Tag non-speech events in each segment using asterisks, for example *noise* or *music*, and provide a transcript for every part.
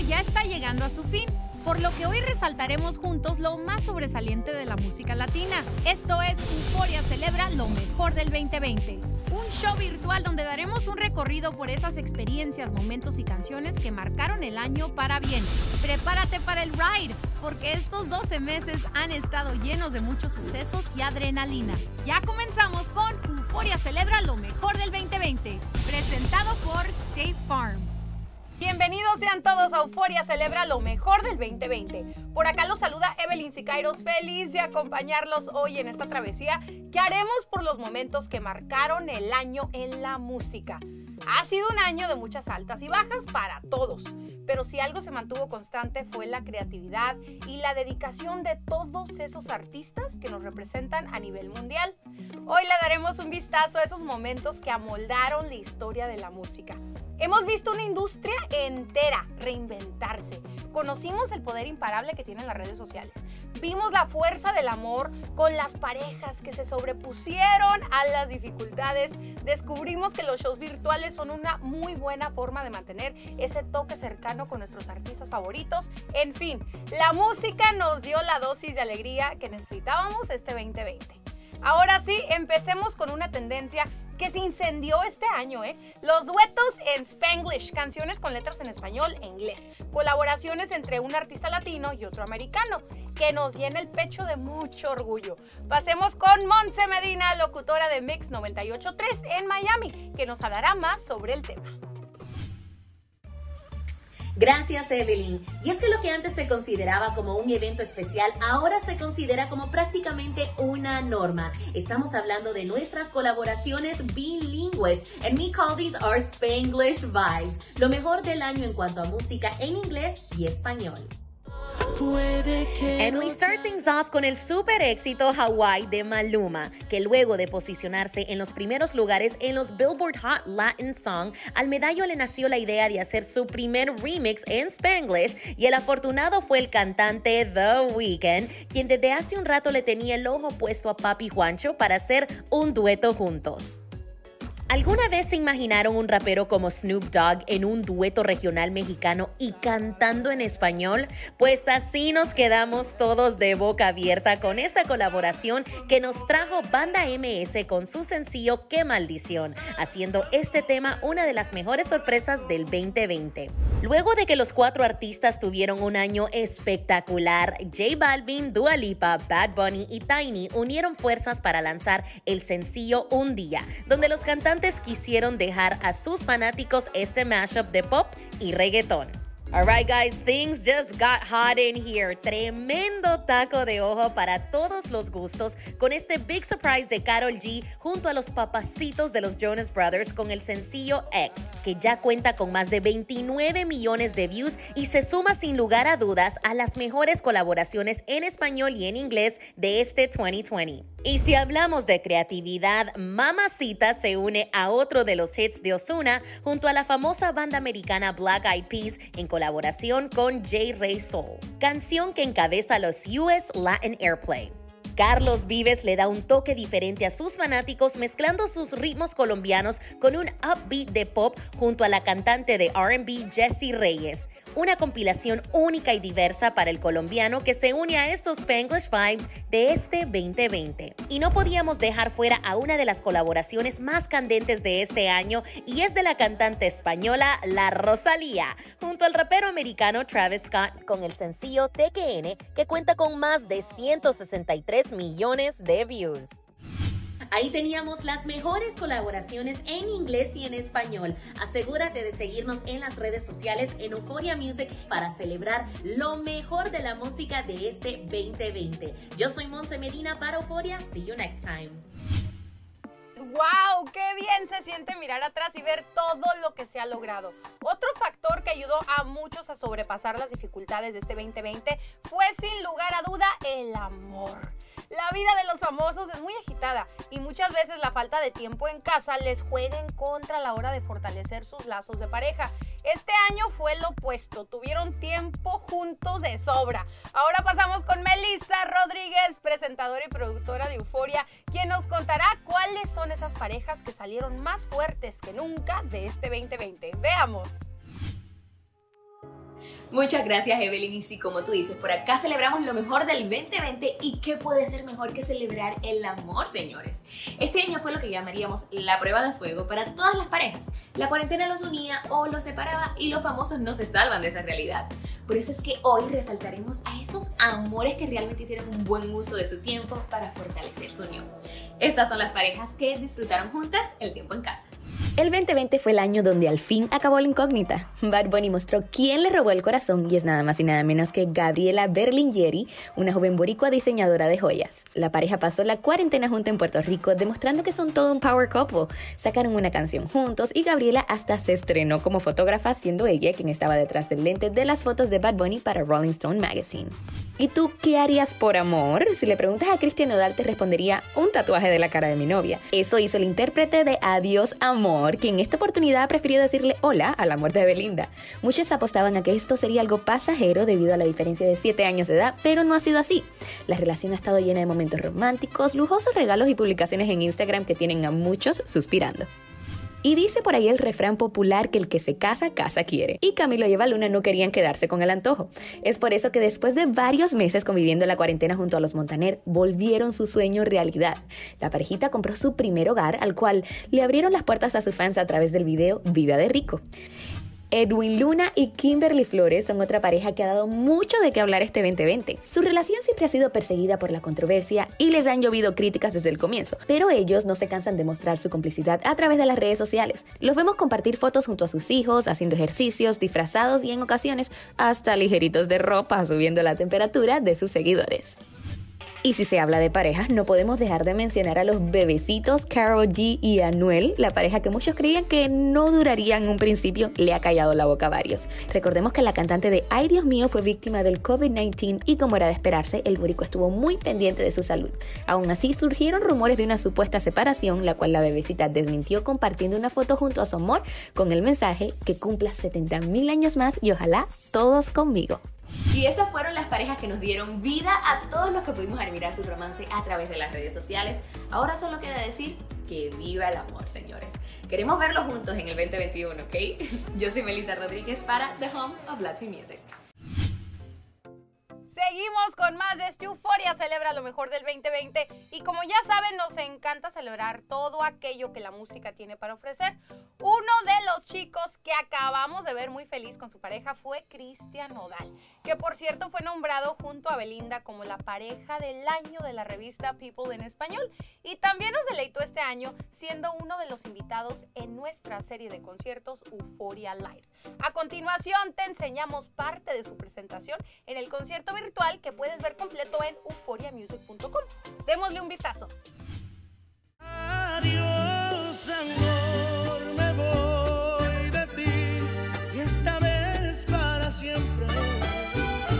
ya está llegando a su fin, por lo que hoy resaltaremos juntos lo más sobresaliente de la música latina. Esto es Euforia Celebra lo mejor del 2020. Un show virtual donde daremos un recorrido por esas experiencias, momentos y canciones que marcaron el año para bien. Prepárate para el ride, porque estos 12 meses han estado llenos de muchos sucesos y adrenalina. Ya comenzamos con Euforia Celebra lo mejor del 2020, presentado por State Farm. Bienvenidos sean todos a Euforia Celebra lo mejor del 2020. Por acá los saluda Evelyn Sicairos, feliz de acompañarlos hoy en esta travesía que haremos por los momentos que marcaron el año en la música. Ha sido un año de muchas altas y bajas para todos, pero si algo se mantuvo constante fue la creatividad y la dedicación de todos esos artistas que nos representan a nivel mundial. Hoy le daremos un vistazo a esos momentos que amoldaron la historia de la música. Hemos visto una industria entera reinventarse. Conocimos el poder imparable que tienen las redes sociales. Vimos la fuerza del amor con las parejas que se sobrepusieron a las dificultades. Descubrimos que los shows virtuales son una muy buena forma de mantener ese toque cercano con nuestros artistas favoritos. En fin, la música nos dio la dosis de alegría que necesitábamos este 2020. Ahora sí, empecemos con una tendencia que se incendió este año, ¿eh? Los duetos en Spanglish, canciones con letras en español e inglés, colaboraciones entre un artista latino y otro americano, que nos llena el pecho de mucho orgullo. Pasemos con Monse Medina, locutora de Mix 983 en Miami, que nos hablará más sobre el tema. Gracias, Evelyn. Y es que lo que antes se consideraba como un evento especial, ahora se considera como prácticamente una norma. Estamos hablando de nuestras colaboraciones bilingües. And we call these our Spanglish vibes. Lo mejor del año en cuanto a música en inglés y español. And we start things off con el super éxito Hawaii de Maluma, que luego de posicionarse en los primeros lugares en los Billboard Hot Latin Song, al medallo le nació la idea de hacer su primer remix en Spanglish y el afortunado fue el cantante The Weeknd, quien desde hace un rato le tenía el ojo puesto a Papi Juancho para hacer un dueto juntos. ¿Alguna vez se imaginaron un rapero como Snoop Dogg en un dueto regional mexicano y cantando en español? Pues así nos quedamos todos de boca abierta con esta colaboración que nos trajo Banda MS con su sencillo Qué maldición, haciendo este tema una de las mejores sorpresas del 2020. Luego de que los cuatro artistas tuvieron un año espectacular, J Balvin, Dua Lipa, Bad Bunny y Tiny unieron fuerzas para lanzar el sencillo Un Día, donde los cantantes quisieron dejar a sus fanáticos este mashup de pop y reggaetón. Alright guys, things just got hot in here. Tremendo taco de ojo para todos los gustos con este big surprise de Carol G junto a los papacitos de los Jonas Brothers con el sencillo X, que ya cuenta con más de 29 millones de views y se suma sin lugar a dudas a las mejores colaboraciones en español y en inglés de este 2020. Y si hablamos de creatividad, Mamacita se une a otro de los hits de Osuna junto a la famosa banda americana Black Eyed Peas en colaboración con J. Ray Soul, canción que encabeza los US Latin Airplay. Carlos Vives le da un toque diferente a sus fanáticos mezclando sus ritmos colombianos con un upbeat de pop junto a la cantante de RB Jessie Reyes una compilación única y diversa para el colombiano que se une a estos Spanglish Vibes de este 2020. Y no podíamos dejar fuera a una de las colaboraciones más candentes de este año y es de la cantante española La Rosalía, junto al rapero americano Travis Scott con el sencillo TQN que cuenta con más de 163 millones de views. Ahí teníamos las mejores colaboraciones en inglés y en español. Asegúrate de seguirnos en las redes sociales en Euphoria Music para celebrar lo mejor de la música de este 2020. Yo soy Monse Medina para Euphoria. See you next time. ¡Wow! ¡Qué bien se siente mirar atrás y ver todo lo que se ha logrado! Otro factor que ayudó a muchos a sobrepasar las dificultades de este 2020 fue sin lugar a duda el amor. La vida de los famosos es muy agitada y muchas veces la falta de tiempo en casa les juega en contra a la hora de fortalecer sus lazos de pareja. Este año fue lo opuesto, tuvieron tiempo juntos de sobra. Ahora pasamos con Melissa Rodríguez, presentadora y productora de Euforia, quien nos contará cuáles son esas parejas que salieron más fuertes que nunca de este 2020. Veamos. Muchas gracias Evelyn y sí, como tú dices, por acá celebramos lo mejor del 2020 y qué puede ser mejor que celebrar el amor, señores. Este año fue lo que llamaríamos la prueba de fuego para todas las parejas. La cuarentena los unía o los separaba y los famosos no se salvan de esa realidad. Por eso es que hoy resaltaremos a esos amores que realmente hicieron un buen uso de su tiempo para fortalecer su unión. Estas son las parejas que disfrutaron juntas el tiempo en casa. El 2020 fue el año donde al fin acabó la incógnita. Bad Bunny mostró quién le robó el corazón y es nada más y nada menos que Gabriela Berlingeri, una joven boricua diseñadora de joyas. La pareja pasó la cuarentena junta en Puerto Rico demostrando que son todo un power couple. Sacaron una canción juntos y Gabriela hasta se estrenó como fotógrafa siendo ella quien estaba detrás del lente de las fotos de Bad Bunny para Rolling Stone Magazine. ¿Y tú qué harías por amor? Si le preguntas a Cristian Nodal te respondería un tatuaje de la cara de mi novia. Eso hizo el intérprete de Adiós Amor, quien en esta oportunidad prefirió decirle hola a la muerte de Belinda. Muchos apostaban a que esto sería algo pasajero debido a la diferencia de 7 años de edad, pero no ha sido así. La relación ha estado llena de momentos románticos, lujosos regalos y publicaciones en Instagram que tienen a muchos suspirando. Y dice por ahí el refrán popular que el que se casa, casa quiere. Y Camilo y Eva Luna no querían quedarse con el antojo. Es por eso que después de varios meses conviviendo en la cuarentena junto a los Montaner, volvieron su sueño realidad. La parejita compró su primer hogar, al cual le abrieron las puertas a sus fans a través del video Vida de Rico. Edwin Luna y Kimberly Flores son otra pareja que ha dado mucho de qué hablar este 2020. Su relación siempre ha sido perseguida por la controversia y les han llovido críticas desde el comienzo, pero ellos no se cansan de mostrar su complicidad a través de las redes sociales. Los vemos compartir fotos junto a sus hijos, haciendo ejercicios, disfrazados y en ocasiones hasta ligeritos de ropa, subiendo la temperatura de sus seguidores. Y si se habla de parejas, no podemos dejar de mencionar a los bebecitos Carol G y Anuel, la pareja que muchos creían que no duraría en un principio, le ha callado la boca a varios. Recordemos que la cantante de Ay Dios mío fue víctima del COVID-19 y como era de esperarse, el borico estuvo muy pendiente de su salud. Aún así, surgieron rumores de una supuesta separación, la cual la bebecita desmintió compartiendo una foto junto a su amor con el mensaje que cumpla 70 mil años más y ojalá todos conmigo. Y esas fueron las parejas que nos dieron vida a todos los que pudimos admirar su romance a través de las redes sociales. Ahora solo queda decir que viva el amor, señores. Queremos verlos juntos en el 2021, ¿ok? *laughs* Yo soy Melissa Rodríguez para The Home of Latin Music. Seguimos con más de este Celebra lo mejor del 2020 y como ya saben nos encanta celebrar todo aquello que la música tiene para ofrecer. Uno de los chicos que acabamos de ver muy feliz con su pareja fue Cristian Nodal, que por cierto fue nombrado junto a Belinda como la pareja del año de la revista People en español y también nos deleitó este año siendo uno de los invitados en nuestra serie de conciertos Euphoria Live. A continuación te enseñamos parte de su presentación en el concierto virtual que puedes ver completo en euphoriamusic.com. Démosle un vistazo. Adiós, amor, de ti y esta vez para siempre.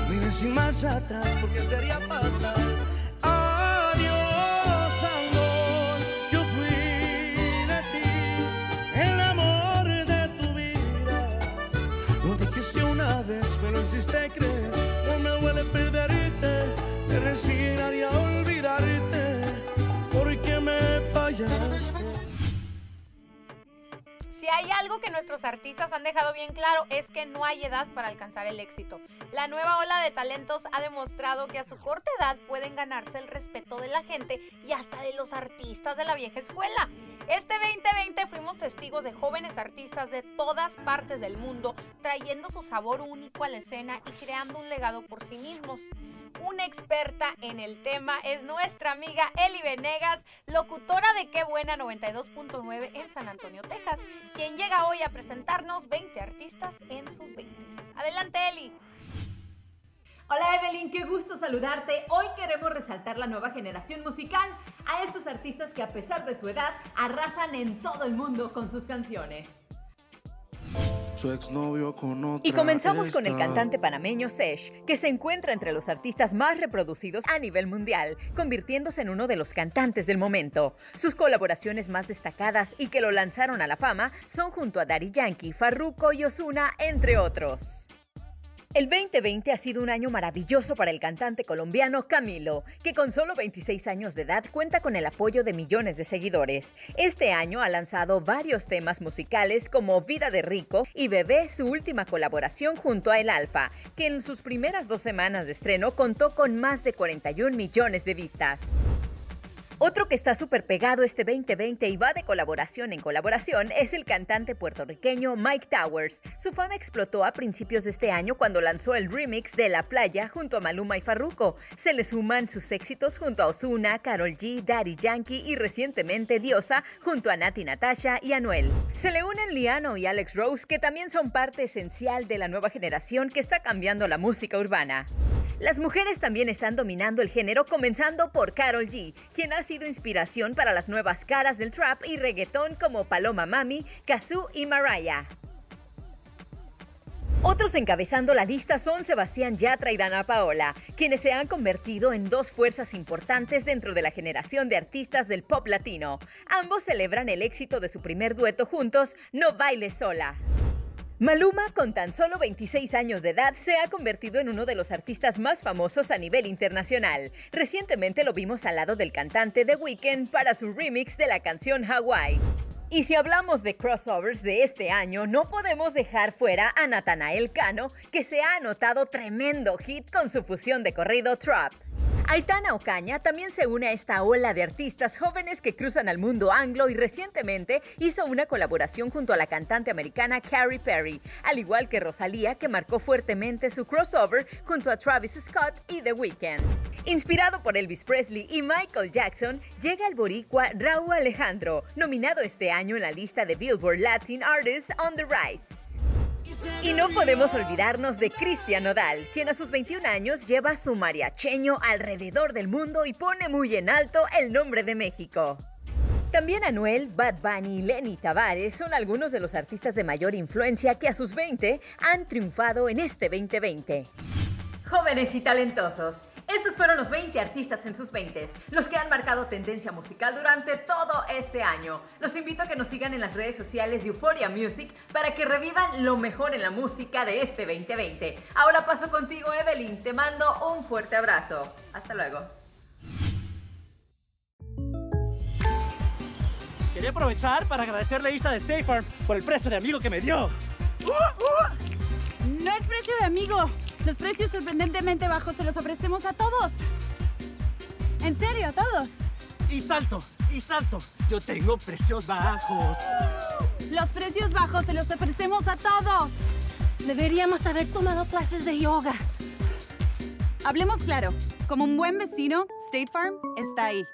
Mire sin marcha atrás porque sería fatal. Adiós, amor, yo fui de ti, el amor de tu vida. Lo dijiste una vez, me lo hiciste creer. No me duele perderte, te resignaría a olvidarte, porque me fallaste. Que nuestros artistas han dejado bien claro es que no hay edad para alcanzar el éxito. La nueva ola de talentos ha demostrado que a su corta edad pueden ganarse el respeto de la gente y hasta de los artistas de la vieja escuela. Este 2020 fuimos testigos de jóvenes artistas de todas partes del mundo trayendo su sabor único a la escena y creando un legado por sí mismos. Una experta en el tema es nuestra amiga Eli Venegas, locutora de Qué Buena 92.9 en San Antonio, Texas, quien llega hoy a presentarnos 20 artistas en sus 20. Adelante, Eli. Hola Evelyn, qué gusto saludarte. Hoy queremos resaltar la nueva generación musical a estos artistas que a pesar de su edad arrasan en todo el mundo con sus canciones. Su exnovio con otra Y comenzamos con el cantante panameño Sesh, que se encuentra entre los artistas más reproducidos a nivel mundial, convirtiéndose en uno de los cantantes del momento. Sus colaboraciones más destacadas y que lo lanzaron a la fama son junto a Daddy Yankee, Farruko y Ozuna, entre otros. El 2020 ha sido un año maravilloso para el cantante colombiano Camilo, que con solo 26 años de edad cuenta con el apoyo de millones de seguidores. Este año ha lanzado varios temas musicales como Vida de Rico y Bebé, su última colaboración junto a El Alfa, que en sus primeras dos semanas de estreno contó con más de 41 millones de vistas. Otro que está súper pegado este 2020 y va de colaboración en colaboración es el cantante puertorriqueño Mike Towers. Su fama explotó a principios de este año cuando lanzó el remix de La Playa junto a Maluma y Farruko. Se le suman sus éxitos junto a Ozuna, Carol G, Daddy Yankee y recientemente Diosa junto a Nati Natasha y Anuel. Se le unen Liano y Alex Rose que también son parte esencial de la nueva generación que está cambiando la música urbana. Las mujeres también están dominando el género, comenzando por Carol G, quien ha sido inspiración para las nuevas caras del trap y reggaetón como Paloma Mami, Kazoo y Mariah. Otros encabezando la lista son Sebastián Yatra y Dana Paola, quienes se han convertido en dos fuerzas importantes dentro de la generación de artistas del pop latino. Ambos celebran el éxito de su primer dueto juntos, No Baile Sola. Maluma, con tan solo 26 años de edad, se ha convertido en uno de los artistas más famosos a nivel internacional. Recientemente lo vimos al lado del cantante The Weeknd para su remix de la canción Hawaii. Y si hablamos de crossovers de este año, no podemos dejar fuera a Nathanael Cano, que se ha anotado tremendo hit con su fusión de corrido trap. Aitana Ocaña también se une a esta ola de artistas jóvenes que cruzan al mundo anglo y recientemente hizo una colaboración junto a la cantante americana Carrie Perry, al igual que Rosalía que marcó fuertemente su crossover junto a Travis Scott y The Weeknd. Inspirado por Elvis Presley y Michael Jackson, llega el boricua Raúl Alejandro, nominado este año en la lista de Billboard Latin Artists on the Rise. Y no podemos olvidarnos de Cristian Nodal, quien a sus 21 años lleva su mariacheño alrededor del mundo y pone muy en alto el nombre de México. También Anuel, Bad Bunny y Lenny Tavares son algunos de los artistas de mayor influencia que a sus 20 han triunfado en este 2020. Jóvenes y talentosos, estos fueron los 20 artistas en sus 20, los que han marcado tendencia musical durante todo este año. Los invito a que nos sigan en las redes sociales de Euphoria Music para que revivan lo mejor en la música de este 2020. Ahora paso contigo, Evelyn. Te mando un fuerte abrazo. Hasta luego. Quería aprovechar para agradecerle a Isa de State Farm por el precio de amigo que me dio. No es precio de amigo. Los precios sorprendentemente bajos se los ofrecemos a todos. En serio, a todos. Y salto, y salto. Yo tengo precios bajos. Los precios bajos se los ofrecemos a todos. Deberíamos haber tomado clases de yoga. Hablemos claro. Como un buen vecino, State Farm está ahí.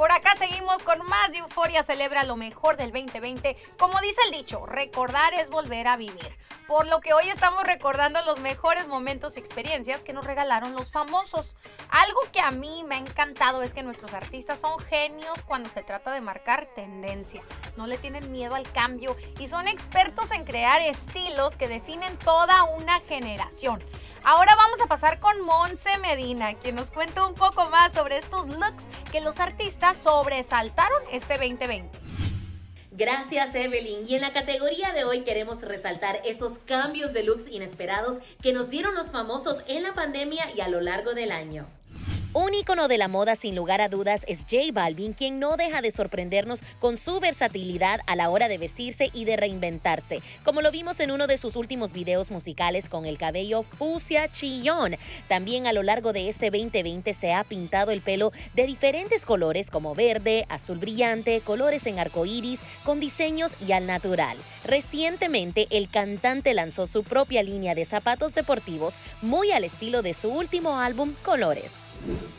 Por acá seguimos con más de Euforia Celebra lo mejor del 2020. Como dice el dicho, recordar es volver a vivir. Por lo que hoy estamos recordando los mejores momentos y experiencias que nos regalaron los famosos. Algo que a mí me ha encantado es que nuestros artistas son genios cuando se trata de marcar tendencia. No le tienen miedo al cambio y son expertos en crear estilos que definen toda una generación. Ahora vamos a pasar con Monse Medina, quien nos cuenta un poco más sobre estos looks que los artistas sobresaltaron este 2020. Gracias Evelyn. Y en la categoría de hoy queremos resaltar esos cambios de looks inesperados que nos dieron los famosos en la pandemia y a lo largo del año. Un ícono de la moda sin lugar a dudas es J Balvin, quien no deja de sorprendernos con su versatilidad a la hora de vestirse y de reinventarse, como lo vimos en uno de sus últimos videos musicales con el cabello fucsia chillón. También a lo largo de este 2020 se ha pintado el pelo de diferentes colores como verde, azul brillante, colores en arcoíris, con diseños y al natural. Recientemente el cantante lanzó su propia línea de zapatos deportivos muy al estilo de su último álbum Colores.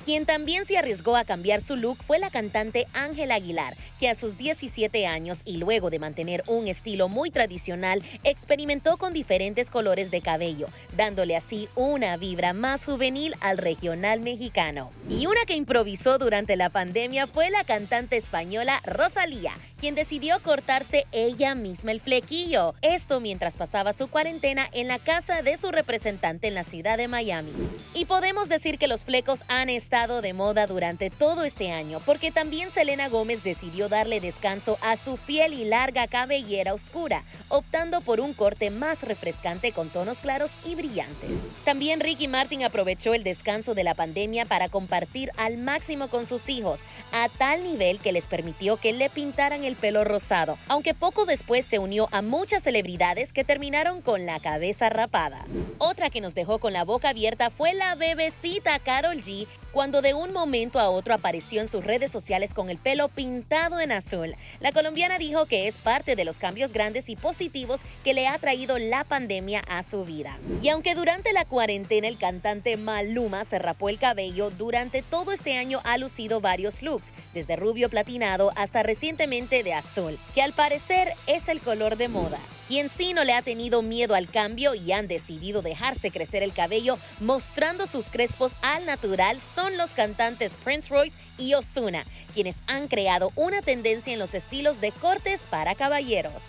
Quien también se arriesgó a cambiar su look fue la cantante Ángela Aguilar, que a sus 17 años y luego de mantener un estilo muy tradicional, experimentó con diferentes colores de cabello, dándole así una vibra más juvenil al regional mexicano. Y una que improvisó durante la pandemia fue la cantante española Rosalía, quien decidió cortarse ella misma el flequillo. Esto mientras pasaba su cuarentena en la casa de su representante en la ciudad de Miami. Y podemos decir que los flecos han estado de moda durante todo este año, porque también Selena Gómez decidió darle descanso a su fiel y larga cabellera oscura, optando por un corte más refrescante con tonos claros y brillantes. También Ricky Martin aprovechó el descanso de la pandemia para compartir al máximo con sus hijos, a tal nivel que les permitió que le pintaran el pelo rosado, aunque poco después se unió a muchas celebridades que terminaron con la cabeza rapada. Otra que nos dejó con la boca abierta fue la bebecita Carol G, cuando de un momento a otro apareció en sus redes sociales con el pelo pintado en azul. La colombiana dijo que es parte de los cambios grandes y positivos que le ha traído la pandemia a su vida. Y aunque durante la cuarentena el cantante Maluma se rapó el cabello, durante todo este año ha lucido varios looks, desde rubio platinado hasta recientemente de azul, que al parecer es el color de moda. Quien sí no le ha tenido miedo al cambio y han decidido dejarse crecer el cabello mostrando sus crespos al natural son los cantantes Prince Royce y Ozuna, quienes han creado una tendencia en los estilos de cortes para caballeros.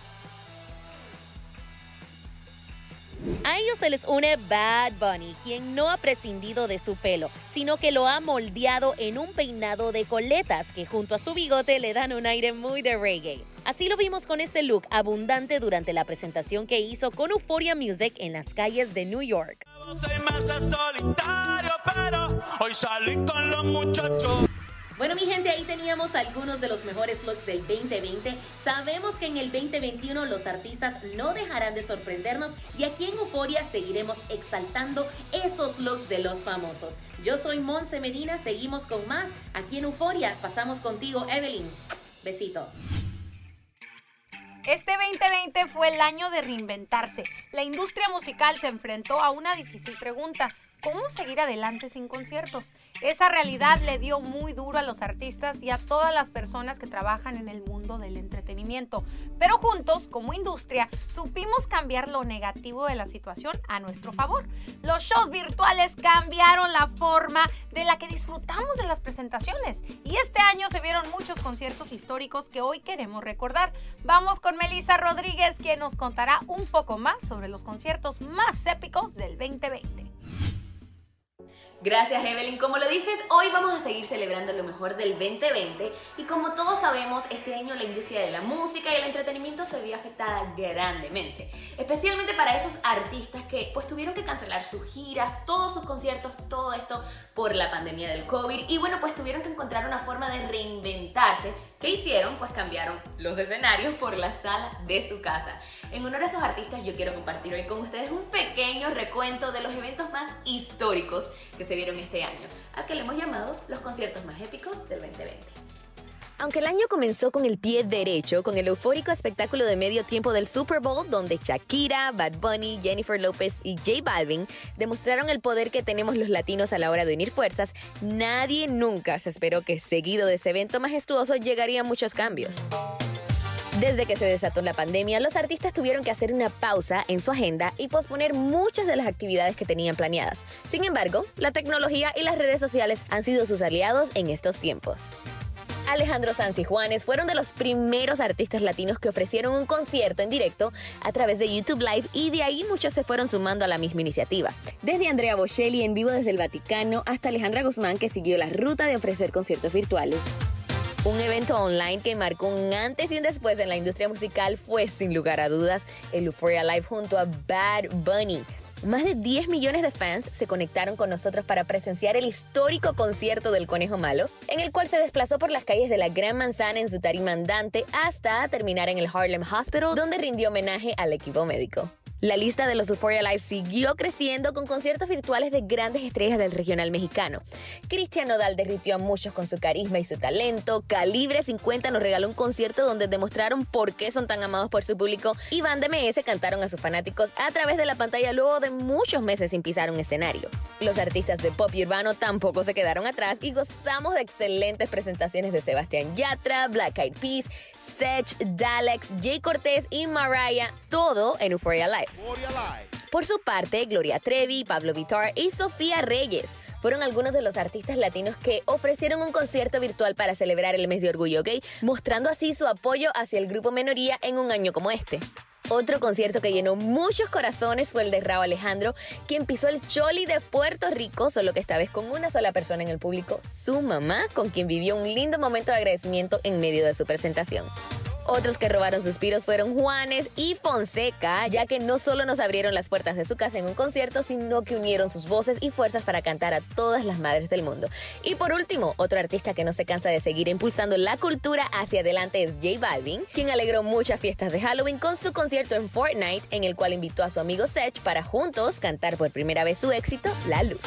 A ellos se les une Bad Bunny, quien no ha prescindido de su pelo, sino que lo ha moldeado en un peinado de coletas que junto a su bigote le dan un aire muy de reggae. Así lo vimos con este look abundante durante la presentación que hizo con Euphoria Music en las calles de New York. Hoy salí con los muchachos. Bueno, mi gente, ahí teníamos algunos de los mejores looks del 2020. Sabemos que en el 2021 los artistas no dejarán de sorprendernos y aquí en Euforia seguiremos exaltando esos looks de los famosos. Yo soy Monse Medina, seguimos con más. Aquí en Euforia pasamos contigo, Evelyn. Besitos. Este 2020 fue el año de reinventarse. La industria musical se enfrentó a una difícil pregunta. ¿Cómo seguir adelante sin conciertos? Esa realidad le dio muy duro a los artistas y a todas las personas que trabajan en el mundo del entretenimiento. Pero juntos, como industria, supimos cambiar lo negativo de la situación a nuestro favor. Los shows virtuales cambiaron la forma de la que disfrutamos de las presentaciones. Y este año se vieron muchos conciertos históricos que hoy queremos recordar. Vamos con Melissa Rodríguez, quien nos contará un poco más sobre los conciertos más épicos del 2020. Gracias Evelyn. Como lo dices, hoy vamos a seguir celebrando lo mejor del 2020 y como todos sabemos, este año la industria de la música y el entretenimiento se vio afectada grandemente. Especialmente para esos artistas que pues tuvieron que cancelar sus giras, todos sus conciertos, todo esto por la pandemia del COVID y bueno pues tuvieron que encontrar una forma de reinventarse. ¿Qué hicieron? Pues cambiaron los escenarios por la sala de su casa. En honor a esos artistas yo quiero compartir hoy con ustedes un pequeño recuento de los eventos más históricos que se vieron este año, al que le hemos llamado los conciertos más épicos del 2020. Aunque el año comenzó con el pie derecho, con el eufórico espectáculo de medio tiempo del Super Bowl, donde Shakira, Bad Bunny, Jennifer Lopez y J Balvin demostraron el poder que tenemos los latinos a la hora de unir fuerzas, nadie nunca se esperó que seguido de ese evento majestuoso llegarían muchos cambios. Desde que se desató la pandemia, los artistas tuvieron que hacer una pausa en su agenda y posponer muchas de las actividades que tenían planeadas. Sin embargo, la tecnología y las redes sociales han sido sus aliados en estos tiempos. Alejandro Sanz y Juanes fueron de los primeros artistas latinos que ofrecieron un concierto en directo a través de YouTube Live y de ahí muchos se fueron sumando a la misma iniciativa. Desde Andrea Bocelli en vivo desde el Vaticano hasta Alejandra Guzmán que siguió la ruta de ofrecer conciertos virtuales. Un evento online que marcó un antes y un después en la industria musical fue, sin lugar a dudas, el Euphoria Live junto a Bad Bunny. Más de 10 millones de fans se conectaron con nosotros para presenciar el histórico concierto del Conejo Malo, en el cual se desplazó por las calles de la Gran Manzana en su tarima andante hasta terminar en el Harlem Hospital, donde rindió homenaje al equipo médico. La lista de los Euphoria Live siguió creciendo con conciertos virtuales de grandes estrellas del regional mexicano. Cristian Nodal derritió a muchos con su carisma y su talento. Calibre 50 nos regaló un concierto donde demostraron por qué son tan amados por su público. Y Band MS cantaron a sus fanáticos a través de la pantalla luego de muchos meses sin pisar un escenario. Los artistas de pop y urbano tampoco se quedaron atrás y gozamos de excelentes presentaciones de Sebastián Yatra, Black Eyed Peas, Sech, Dalex, Jay Cortés y Mariah, todo en Euphoria Live. Por su parte, Gloria Trevi, Pablo Vitar y Sofía Reyes fueron algunos de los artistas latinos que ofrecieron un concierto virtual para celebrar el mes de orgullo gay, mostrando así su apoyo hacia el grupo menoría en un año como este. Otro concierto que llenó muchos corazones fue el de Raúl Alejandro, quien pisó el Choli de Puerto Rico, solo que esta vez con una sola persona en el público, su mamá, con quien vivió un lindo momento de agradecimiento en medio de su presentación. Otros que robaron suspiros fueron Juanes y Fonseca, ya que no solo nos abrieron las puertas de su casa en un concierto, sino que unieron sus voces y fuerzas para cantar a todas las madres del mundo. Y por último, otro artista que no se cansa de seguir impulsando la cultura hacia adelante es J Balvin, quien alegró muchas fiestas de Halloween con su concierto en Fortnite, en el cual invitó a su amigo Sech para juntos cantar por primera vez su éxito, La Luz.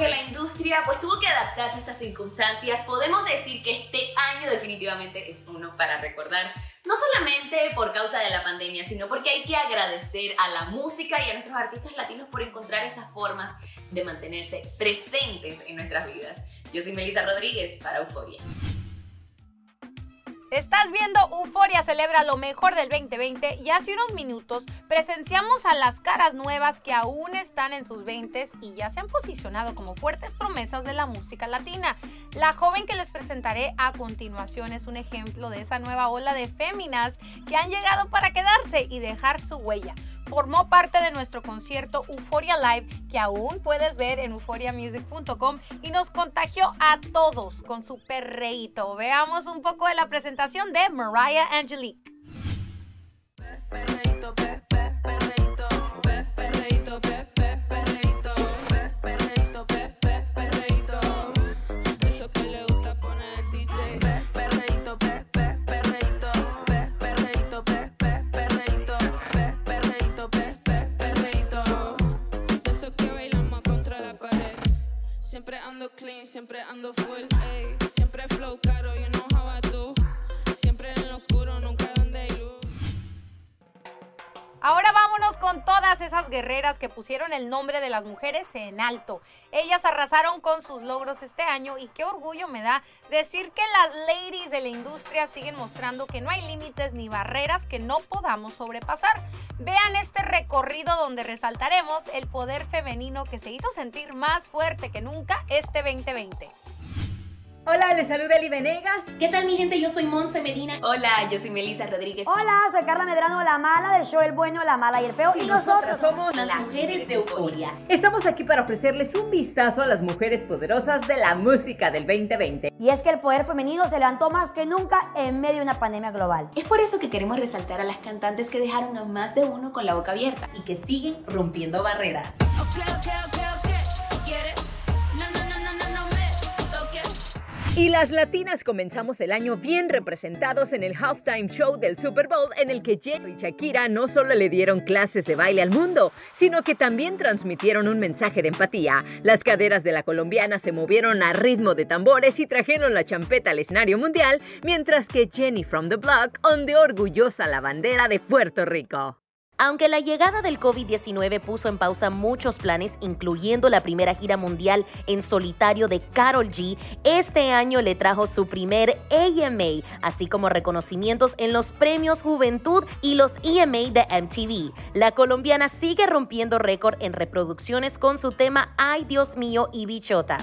Aunque la industria pues tuvo que adaptarse a estas circunstancias, podemos decir que este año definitivamente es uno para recordar, no solamente por causa de la pandemia, sino porque hay que agradecer a la música y a nuestros artistas latinos por encontrar esas formas de mantenerse presentes en nuestras vidas. Yo soy Melissa Rodríguez para Euforia. Estás viendo Euforia celebra lo mejor del 2020 y hace unos minutos presenciamos a las caras nuevas que aún están en sus 20 y ya se han posicionado como fuertes promesas de la música latina. La joven que les presentaré a continuación es un ejemplo de esa nueva ola de féminas que han llegado para quedarse y dejar su huella formó parte de nuestro concierto Euphoria Live que aún puedes ver en euphoriamusic.com y nos contagió a todos con su perreíto. Veamos un poco de la presentación de Mariah Angelique. Siempre ando full, ey. Siempre flow caro, you know how I do. Siempre en lo oscuro, nunca donde hay luz. Ahora vámonos con todas esas guerreras que pusieron el nombre de las mujeres en alto. Ellas arrasaron con sus logros este año y qué orgullo me da decir que las ladies de la industria siguen mostrando que no hay límites ni barreras que no podamos sobrepasar. Vean este recorrido donde resaltaremos el poder femenino que se hizo sentir más fuerte que nunca este 2020. Hola, les saluda Eli Venegas. ¿Qué tal mi gente? Yo soy Monse Medina. Hola, yo soy Melissa Rodríguez. Hola, soy Carla Medrano, la mala del show El Bueno, la mala y el feo. Y, nosotros somos Las mujeres de Euforia. Estamos aquí para ofrecerles un vistazo a las mujeres poderosas de la música del 2020. Y es que el poder femenino se levantó más que nunca en medio de una pandemia global. Es por eso que queremos resaltar a las cantantes que dejaron a más de uno con la boca abierta. Y que siguen rompiendo barreras. Y las latinas comenzamos el año bien representados en el halftime show del Super Bowl en el que J y Shakira no solo le dieron clases de baile al mundo, sino que también transmitieron un mensaje de empatía. Las caderas de la colombiana se movieron a ritmo de tambores y trajeron la champeta al escenario mundial, mientras que Jenny from the Block ondeó orgullosa la bandera de Puerto Rico. Aunque la llegada del COVID-19 puso en pausa muchos planes, incluyendo la primera gira mundial en solitario de Carol G, este año le trajo su primer AMA, así como reconocimientos en los premios Juventud y los EMA de MTV. La colombiana sigue rompiendo récord en reproducciones con su tema Ay Dios mío y Bichota.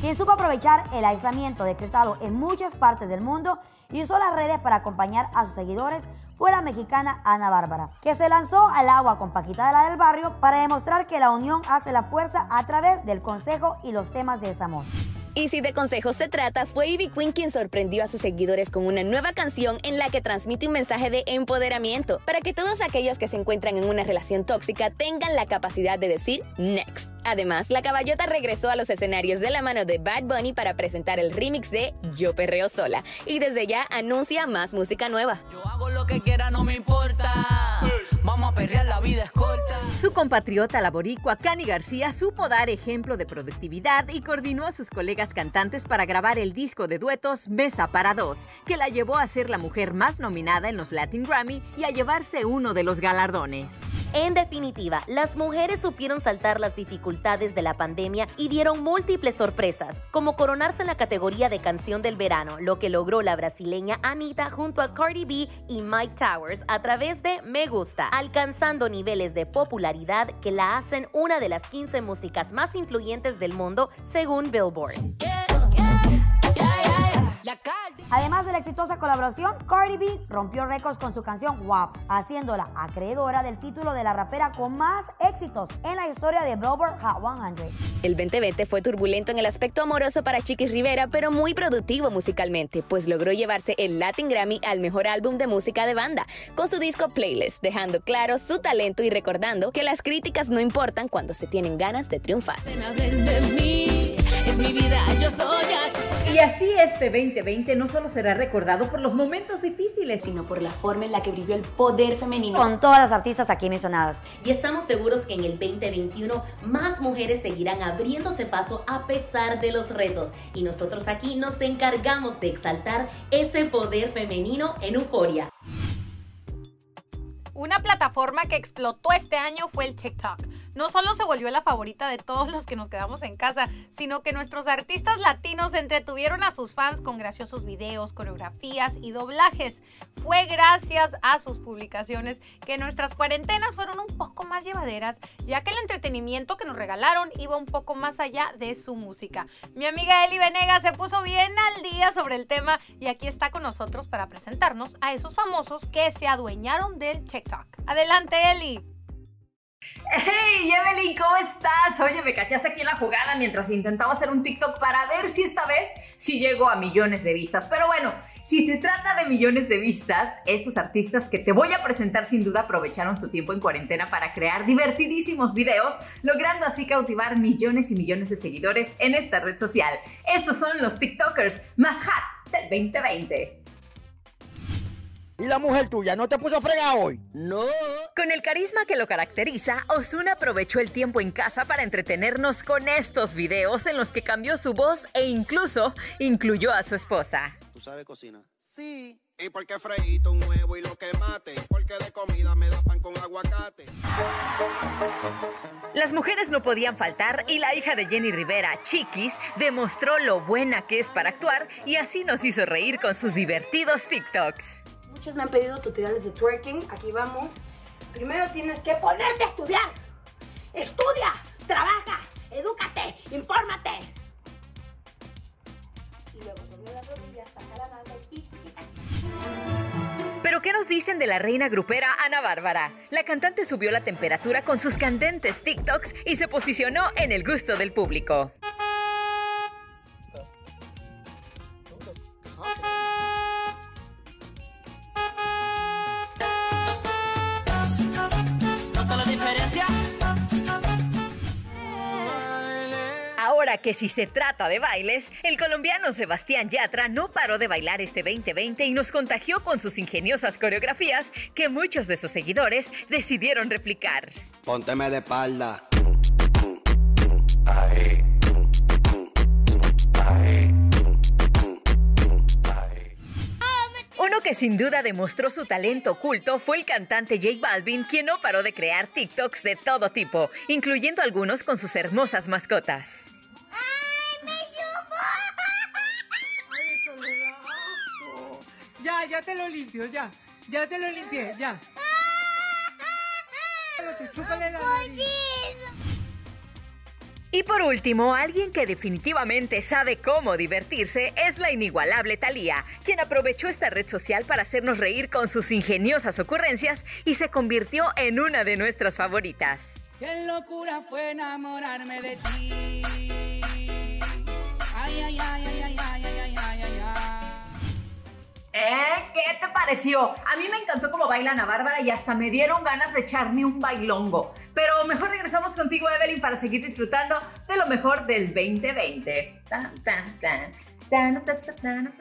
Quien supo aprovechar el aislamiento decretado en muchas partes del mundo y usó las redes para acompañar a sus seguidores fue la mexicana Ana Bárbara, que se lanzó al agua con Paquita de la del Barrio para demostrar que la unión hace la fuerza a través del consejo y los temas de desamor. Y si de consejos se trata, fue Ivy Queen quien sorprendió a sus seguidores con una nueva canción en la que transmite un mensaje de empoderamiento para que todos aquellos que se encuentran en una relación tóxica tengan la capacidad de decir next. Además, la caballota regresó a los escenarios de la mano de Bad Bunny para presentar el remix de Yo Perreo Sola y desde ya anuncia más música nueva. Yo hago lo que quiera, no me importa. Vamos a perrear, la vida es corta. Su compatriota la boricua Cani García supo dar ejemplo de productividad y coordinó a sus colegas cantantes para grabar el disco de duetos Mesa para Dos, que la llevó a ser la mujer más nominada en los Latin Grammy y a llevarse uno de los galardones. En definitiva, las mujeres supieron saltar las dificultades de la pandemia y dieron múltiples sorpresas, como coronarse en la categoría de canción del verano, lo que logró la brasileña Anita junto a Cardi B y Mike Towers a través de Me Gusta, alcanzando niveles de popularidad que la hacen una de las 15 músicas más influyentes del mundo según Billboard. La. Además de la exitosa colaboración, Cardi B rompió récords con su canción WAP, haciéndola acreedora del título de la rapera con más éxitos en la historia de Billboard Hot 100. El 2020 fue turbulento en el aspecto amoroso para Chiquis Rivera, pero muy productivo musicalmente, pues logró llevarse el Latin Grammy al mejor álbum de música de banda, con su disco Playlist, dejando claro su talento y recordando que las críticas no importan cuando se tienen ganas de triunfar. Y así este 2020 no solo será recordado por los momentos difíciles, sino por la forma en la que brilló el poder femenino. Con todas las artistas aquí mencionadas. Y estamos seguros que en el 2021 más mujeres seguirán abriéndose paso a pesar de los retos. Y nosotros aquí nos encargamos de exaltar ese poder femenino en Euforia. Una plataforma que explotó este año fue el TikTok. No solo se volvió la favorita de todos los que nos quedamos en casa, sino que nuestros artistas latinos entretuvieron a sus fans con graciosos videos, coreografías y doblajes. Fue gracias a sus publicaciones que nuestras cuarentenas fueron un poco más llevaderas, ya que el entretenimiento que nos regalaron iba un poco más allá de su música. Mi amiga Eli Venegas se puso bien al día sobre el tema y aquí está con nosotros para presentarnos a esos famosos que se adueñaron del TikTok. Adelante, Eli. Hey, Evelyn, ¿cómo estás? Oye, me cachaste aquí en la jugada mientras intentaba hacer un TikTok para ver si esta vez sí llego a millones de vistas. Pero bueno, si se trata de millones de vistas, estos artistas que te voy a presentar sin duda aprovecharon su tiempo en cuarentena para crear divertidísimos videos, logrando así cautivar millones y millones de seguidores en esta red social. Estos son los TikTokers más hot del 2020. ¿Y la mujer tuya no te puso a fregar hoy? No. Con el carisma que lo caracteriza, Osuna aprovechó el tiempo en casa para entretenernos con estos videos en los que cambió su voz e incluso incluyó a su esposa. ¿Tú sabes cocina? Sí. ¿Y por qué freíto un huevo y lo que mate? Porque de comida me da pan con aguacate. Las mujeres no podían faltar y la hija de Jenny Rivera, Chiquis, demostró lo buena que es para actuar y así nos hizo reír con sus divertidos TikToks. Muchos me han pedido tutoriales de twerking. Aquí vamos. Primero tienes que ponerte a estudiar. Estudia, trabaja, edúcate, infórmate. Y luego y Pero ¿qué nos dicen de la reina grupera Ana Bárbara? La cantante subió la temperatura con sus candentes TikToks y se posicionó en el gusto del público. Que si se trata de bailes, el colombiano Sebastián Yatra no paró de bailar este 2020 y nos contagió con sus ingeniosas coreografías que muchos de sus seguidores decidieron replicar. Pónteme de espalda. Uno que sin duda demostró su talento oculto fue el cantante J Balvin, quien no paró de crear TikToks de todo tipo, incluyendo algunos con sus hermosas mascotas. Ya, ya te lo limpio, ya. Ya te lo limpié, ya. Chúpale la nariz. Y por último, alguien que definitivamente sabe cómo divertirse es la inigualable Thalía, quien aprovechó esta red social para hacernos reír con sus ingeniosas ocurrencias y se convirtió en una de nuestras favoritas. Qué locura fue enamorarme de ti. Ay, ay, ay, ay, ay, ay, ay, ¿Eh? ¿Qué te pareció? A mí me encantó cómo baila Ana Bárbara y hasta me dieron ganas de echarme un bailongo. Pero mejor regresamos contigo, Evelyn, para seguir disfrutando de lo mejor del 2020. Tan, tan, tan, tan, tan, tan, tan.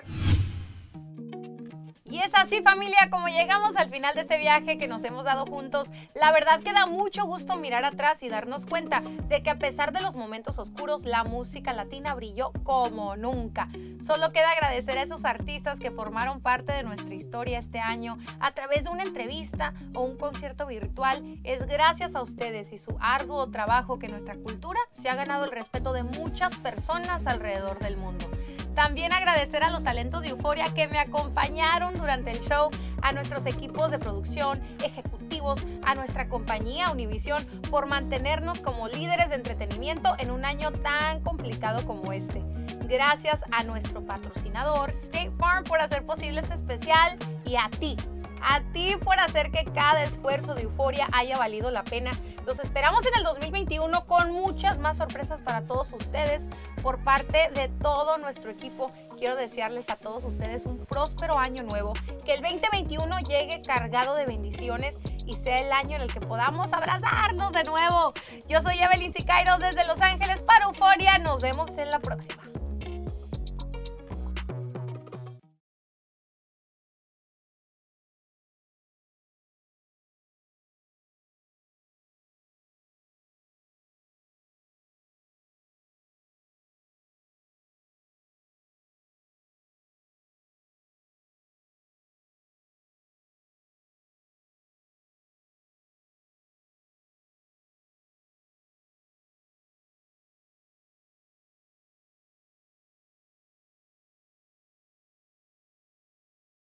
Y es así familia como llegamos al final de este viaje que nos hemos dado juntos. La verdad que da mucho gusto mirar atrás y darnos cuenta de que a pesar de los momentos oscuros, la música latina brilló como nunca. Solo queda agradecer a esos artistas que formaron parte de nuestra historia este año a través de una entrevista o un concierto virtual. Es gracias a ustedes y su arduo trabajo que nuestra cultura se ha ganado el respeto de muchas personas alrededor del mundo. También agradecer a los talentos de Euforia que me acompañaron durante el show, a nuestros equipos de producción, ejecutivos, a nuestra compañía Univision por mantenernos como líderes de entretenimiento en un año tan complicado como este. Gracias a nuestro patrocinador State Farm por hacer posible este especial y a ti. A ti por hacer que cada esfuerzo de euforia haya valido la pena. Los esperamos en el 2021 con muchas más sorpresas para todos ustedes por parte de todo nuestro equipo. Quiero desearles a todos ustedes un próspero año nuevo, que el 2021 llegue cargado de bendiciones y sea el año en el que podamos abrazarnos de nuevo. Yo soy Evelyn Sicairos desde Los Ángeles para Euforia. Nos vemos en la próxima.